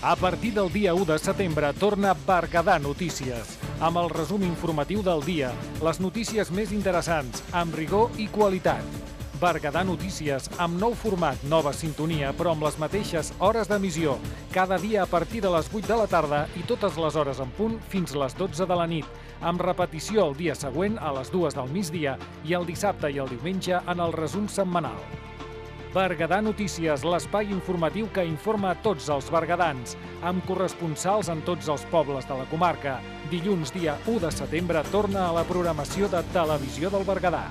A partir del dia 1 de setembre torna Berguedà Notícies, amb el resum informatiu del dia, les notícies més interessants, amb rigor i qualitat. Berguedà Notícies, amb nou format, nova sintonia, però amb les mateixes hores d'emissió, cada dia a partir de les 8 de la tarda i totes les hores en punt fins les 12 de la nit, amb repetició el dia següent a les 2 del migdia i el dissabte i el diumenge en el resum setmanal. Berguedà Notícies, l'espai informatiu que informa tots els berguedans, amb corresponsals en tots els pobles de la comarca. Dilluns, dia 1 de setembre, torna a la programació de Televisió del Berguedà.